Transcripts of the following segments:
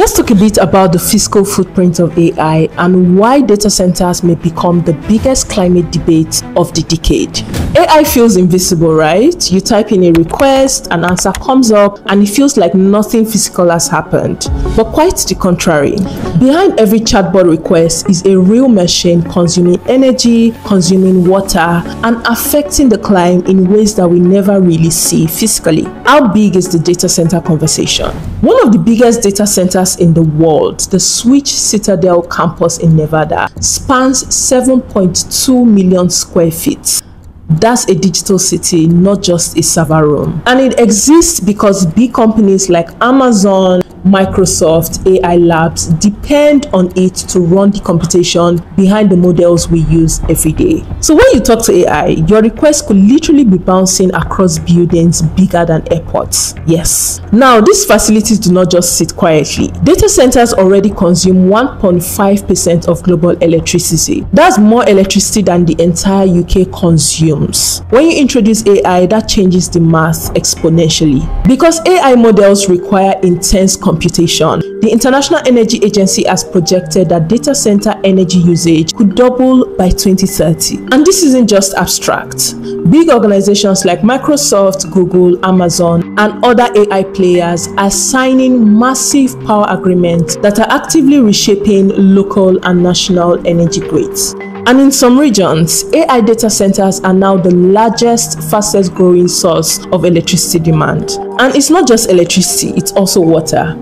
Let's talk a bit about the fiscal footprint of AI and why data centers may become the biggest climate debate of the decade. AI feels invisible, right? You type in a request, an answer comes up, and it feels like nothing physical has happened. But quite the contrary. Behind every chatbot request is a real machine consuming energy, consuming water, and affecting the climate in ways that we never really see physically. How big is the data center conversation? One of the biggest data centers in the world, the Switch Citadel campus in Nevada, spans 7.2 million square feet. That's a digital city, not just a server room. And it exists because big companies like Amazon, Microsoft AI Labs depend on it to run the computation behind the models we use every day. So when you talk to AI, your request could literally be bouncing across buildings bigger than airports. Yes. Now, these facilities do not just sit quietly. Data centers already consume 1.5% of global electricity. That's more electricity than the entire UK consumes. When you introduce AI, that changes the math exponentially. Because AI models require intense computation. The International Energy Agency has projected that data center energy usage could double by 2030. And this isn't just abstract. Big organizations like Microsoft, Google, Amazon, and other AI players are signing massive power agreements that are actively reshaping local and national energy grids. And in some regions, AI data centers are now the largest, fastest growing source of electricity demand. And it's not just electricity, it's also water.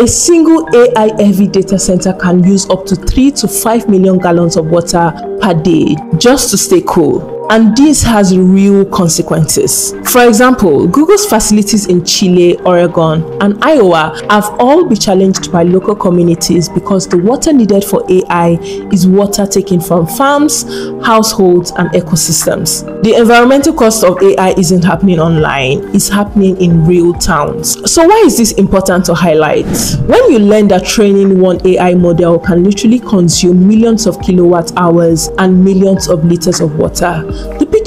A single AI heavy data center can use up to 3 to 5 million gallons of water per day just to stay cool and this has real consequences. For example, Google's facilities in Chile, Oregon, and Iowa have all been challenged by local communities because the water needed for AI is water taken from farms, households, and ecosystems. The environmental cost of AI isn't happening online, it's happening in real towns. So why is this important to highlight? When you learn that training one AI model can literally consume millions of kilowatt hours and millions of liters of water,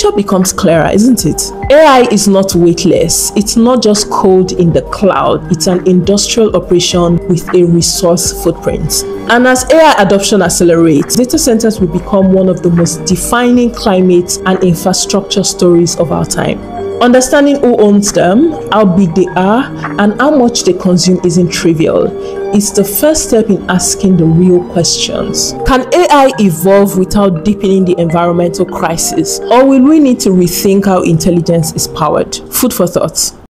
picture becomes clearer, isn't it? AI is not weightless. It's not just code in the cloud. It's an industrial operation with a resource footprint. And as AI adoption accelerates, data centers will become one of the most defining climate and infrastructure stories of our time. Understanding who owns them, how big they are, and how much they consume isn't trivial. It's the first step in asking the real questions. Can AI evolve without deepening the environmental crisis? Or will we need to rethink how intelligence is powered? Food for thought.